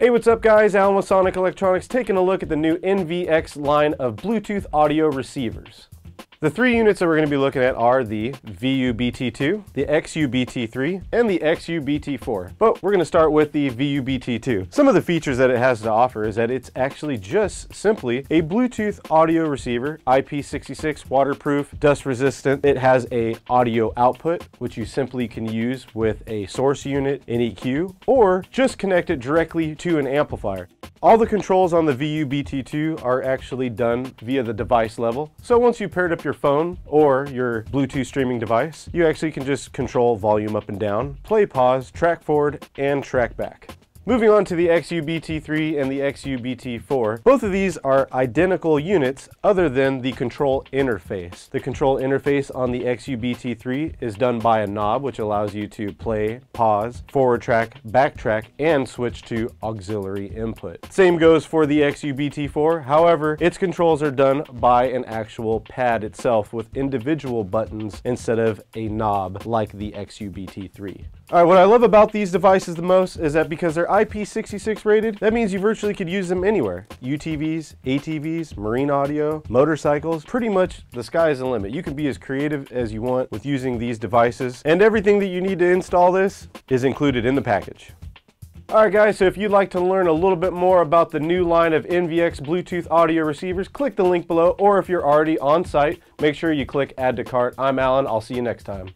Hey, what's up guys? Alan with Sonic Electronix taking a look at the new NVX line of Bluetooth audio receivers. The three units that we're going to be looking at are the VU-BT2, the XU-BT3, and the XU-BT4. But we're going to start with the VU-BT2. Some of the features that it has to offer is that it's actually just simply a Bluetooth audio receiver, IP66, waterproof, dust resistant. It has a audio output, which you simply can use with a source unit, an EQ, or just connect it directly to an amplifier. All the controls on the VU-BT2 are actually done via the device level. So once you paired up your phone or your Bluetooth streaming device, you actually can just control volume up and down, play pause, track forward, and track back. Moving on to the XU-BT3 and the XU-BT4, both of these are identical units other than the control interface. The control interface on the XU-BT3 is done by a knob which allows you to play, pause, forward track, backtrack, and switch to auxiliary input. Same goes for the XU-BT4, however, its controls are done by an actual pad itself with individual buttons instead of a knob like the XU-BT3. Alright, what I love about these devices the most is that because they're IP66 rated, that means you virtually could use them anywhere. UTVs, ATVs, marine audio, motorcycles, pretty much the sky is the limit. You can be as creative as you want with using these devices, and everything that you need to install this is included in the package. Alright guys, so if you'd like to learn a little bit more about the new line of NVX Bluetooth audio receivers, click the link below, or if you're already on site, make sure you click add to cart. I'm Alan, I'll see you next time.